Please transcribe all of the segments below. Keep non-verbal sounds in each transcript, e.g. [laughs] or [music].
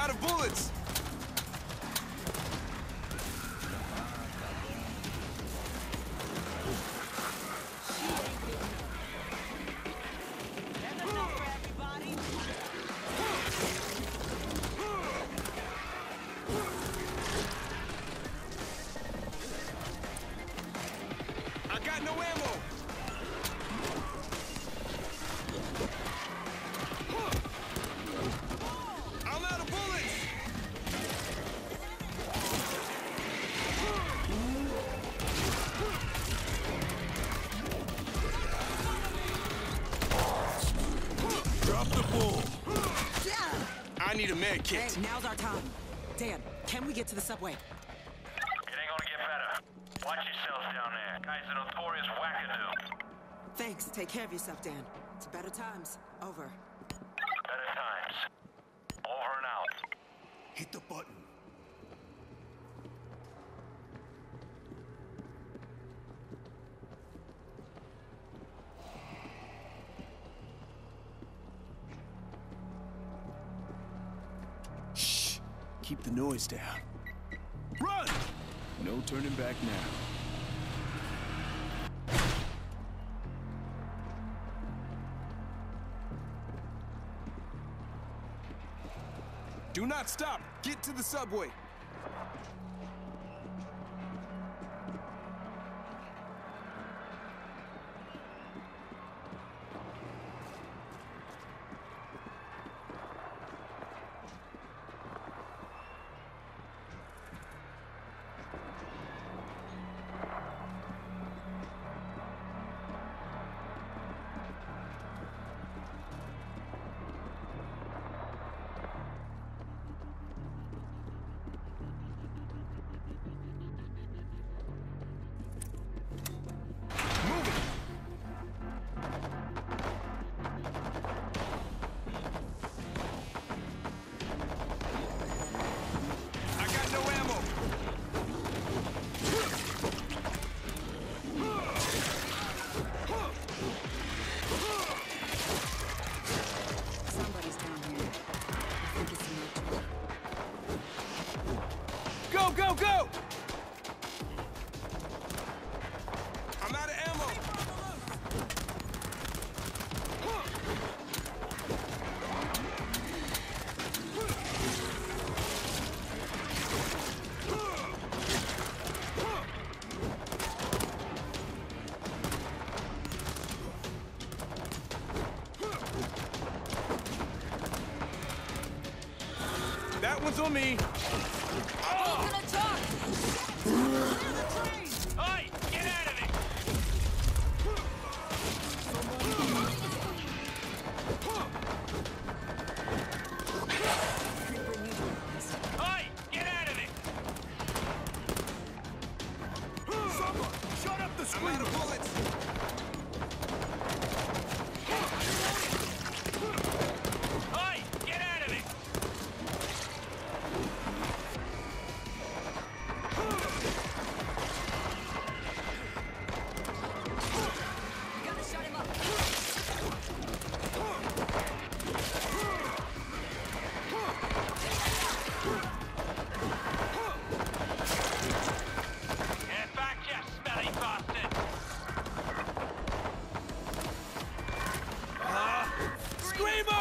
out of bullets! I need a med kit. Hey, now's our time. Dan, can we get to the subway? It ain't gonna get better. Watch yourselves down there. Guy's a notorious wackadoo. Thanks. Take care of yourself, Dan. It's better times. Over. Better times. Over and out. Hit the button. The noise down. Run! No turning back now. Do not stop! Get to the subway! On me!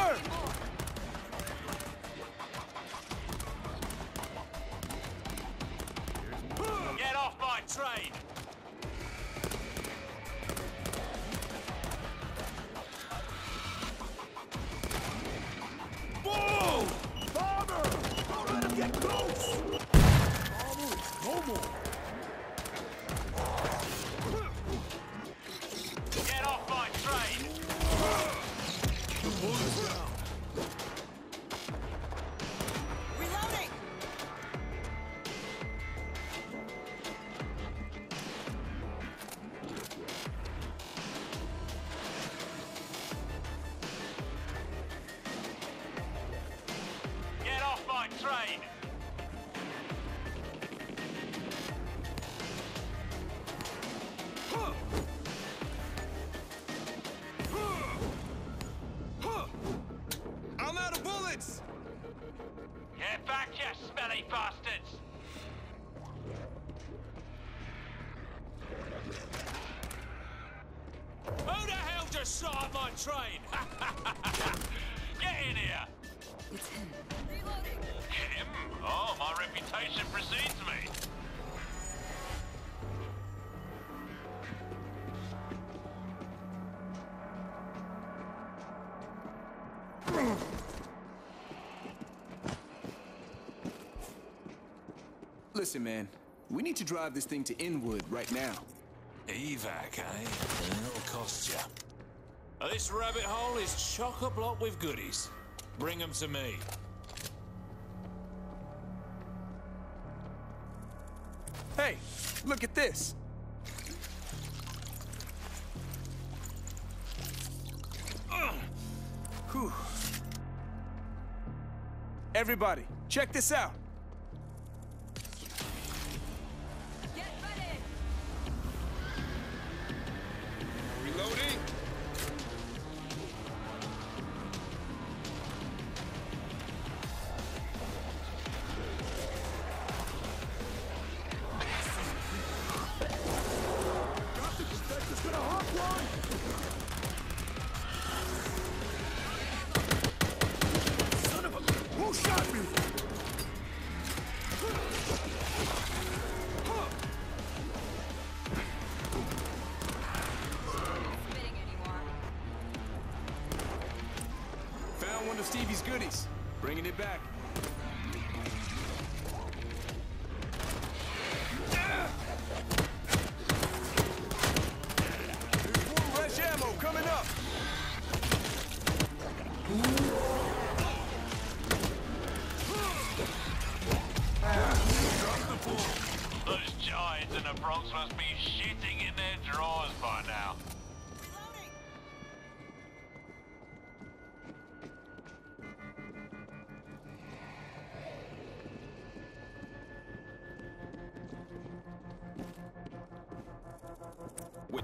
Screamer! Hell just my train? [laughs] Get in here! It's him. Him? Oh, my reputation precedes me. Listen, man. We need to drive this thing to Inwood right now. Evac, eh? It'll cost you. This rabbit hole is chock-a-block with goodies. Bring them to me. Hey, look at this. Everybody, check this out. Stevie's goodies. Bringing it back. Those giants in the Bronx must be shitting in their drawers by now.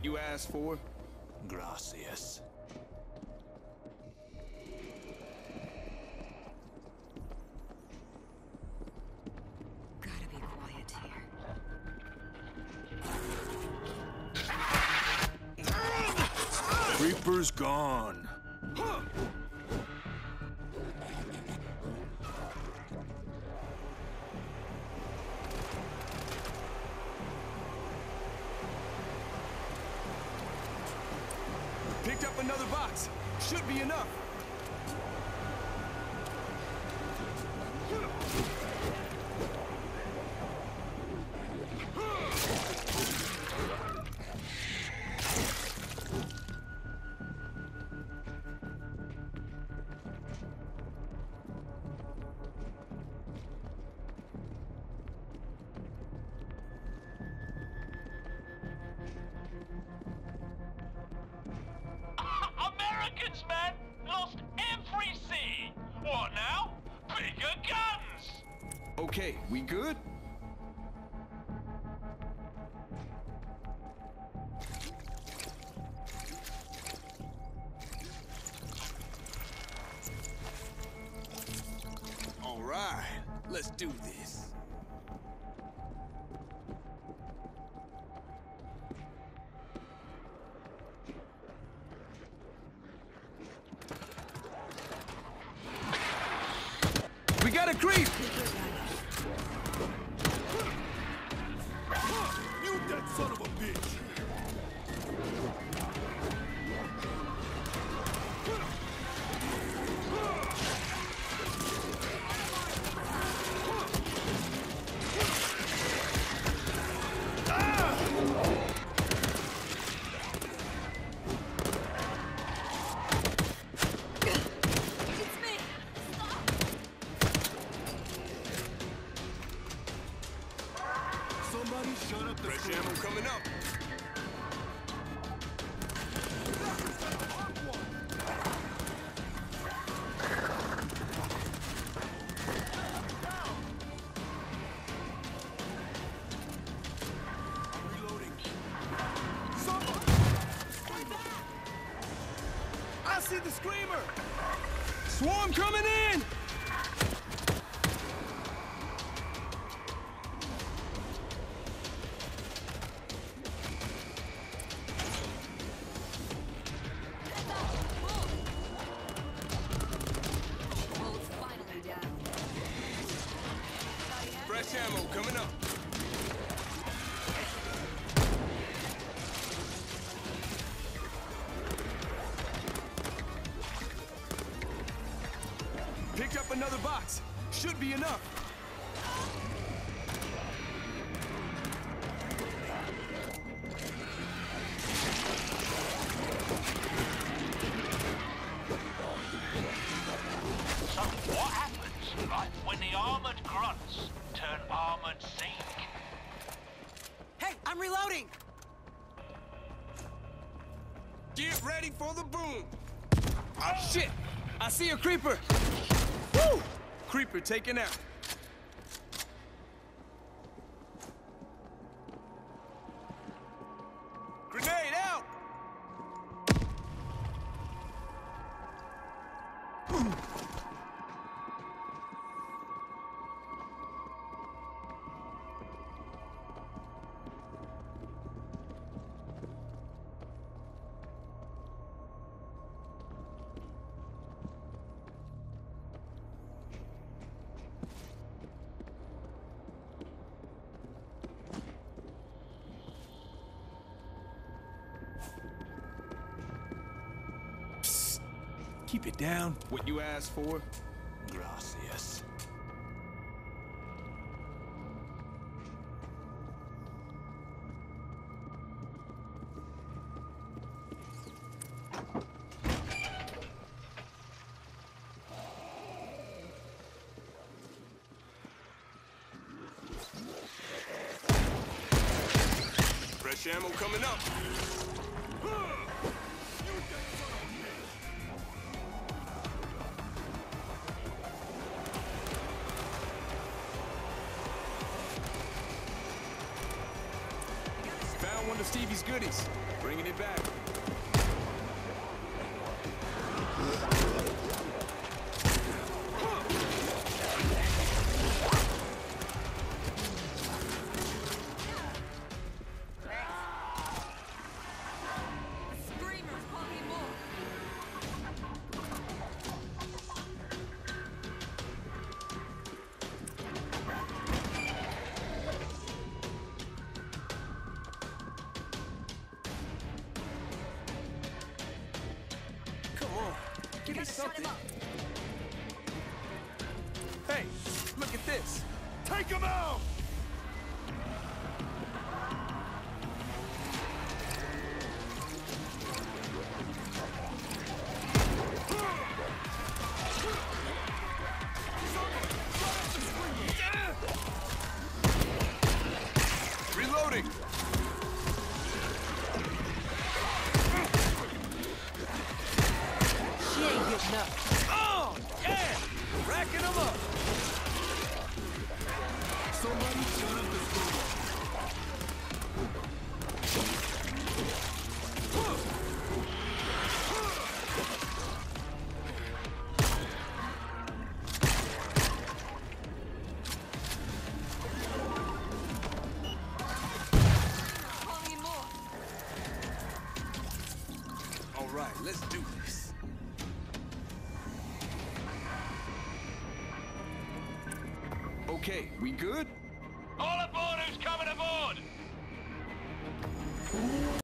You asked for? Gracias. Gotta be quiet here. Creeper's gone. Should be enough. Americans, man! Lost every sea! What now? Bigger guns! Okay, we good? Got a creep! Screamer! Swarm coming in! Fresh ammo coming up. Should be enough. So what happens, right, when the armored grunts turn armored Zeke? Hey, I'm reloading! Get ready for the boom. Oh, shit! I see a creeper. Creeper taken out. Keep it down. What you asked for? Gracias. Fresh ammo coming up. One of Stevie's goodies. Bringing it back. Something. Hey, look at this. Take him out! We good?